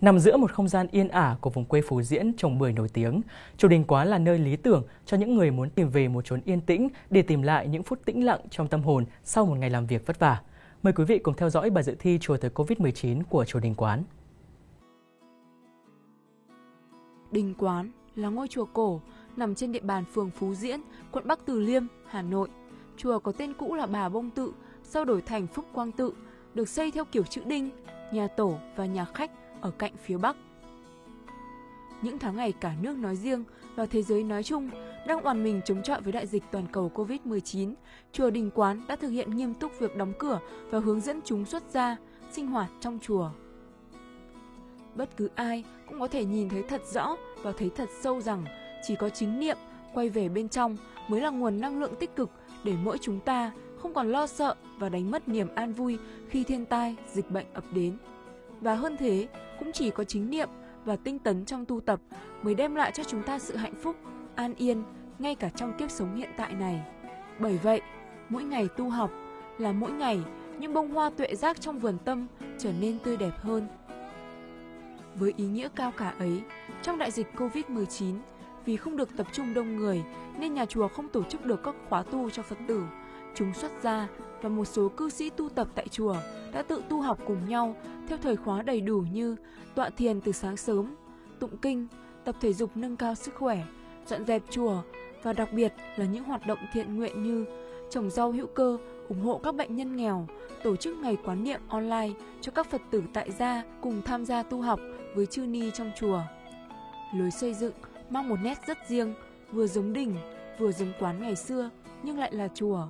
Nằm giữa một không gian yên ả của vùng quê Phú Diễn trồng bưởi nổi tiếng, Chùa Đình Quán là nơi lý tưởng cho những người muốn tìm về một chốn yên tĩnh để tìm lại những phút tĩnh lặng trong tâm hồn sau một ngày làm việc vất vả. Mời quý vị cùng theo dõi bài dự thi Chùa thời Covid-19 của Chùa Đình Quán. Đình Quán là ngôi chùa cổ nằm trên địa bàn phường Phú Diễn, quận Bắc Từ Liêm, Hà Nội. Chùa có tên cũ là Bà Bông Tự, sau đổi thành Phúc Quang Tự, được xây theo kiểu chữ đinh, nhà tổ và nhà khách ở cạnh phía Bắc. Những tháng ngày cả nước nói riêng và thế giới nói chung đang oàn mình chống chọi với đại dịch toàn cầu Covid-19, chùa Đình Quán đã thực hiện nghiêm túc việc đóng cửa và hướng dẫn chúng xuất gia, sinh hoạt trong chùa. Bất cứ ai cũng có thể nhìn thấy thật rõ và thấy thật sâu rằng chỉ có chính niệm quay về bên trong mới là nguồn năng lượng tích cực để mỗi chúng ta không còn lo sợ và đánh mất niềm an vui khi thiên tai, dịch bệnh ập đến. Và hơn thế, cũng chỉ có chính niệm và tinh tấn trong tu tập mới đem lại cho chúng ta sự hạnh phúc, an yên ngay cả trong kiếp sống hiện tại này. Bởi vậy, mỗi ngày tu học là mỗi ngày những bông hoa tuệ giác trong vườn tâm trở nên tươi đẹp hơn. Với ý nghĩa cao cả ấy, trong đại dịch Covid-19, vì không được tập trung đông người nên nhà chùa không tổ chức được các khóa tu cho Phật tử. Chúng xuất gia và một số cư sĩ tu tập tại chùa đã tự tu học cùng nhau theo thời khóa đầy đủ như tọa thiền từ sáng sớm, tụng kinh, tập thể dục nâng cao sức khỏe, dọn dẹp chùa và đặc biệt là những hoạt động thiện nguyện như trồng rau hữu cơ, ủng hộ các bệnh nhân nghèo, tổ chức ngày quán niệm online cho các Phật tử tại gia cùng tham gia tu học với chư ni trong chùa. Lối xây dựng mang một nét rất riêng, vừa giống đình, vừa giống quán ngày xưa nhưng lại là chùa.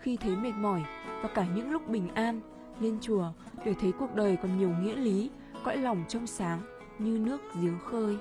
Khi thấy mệt mỏi và cả những lúc bình an, lên chùa để thấy cuộc đời còn nhiều nghĩa lý, cõi lòng trong sáng như nước giếng khơi.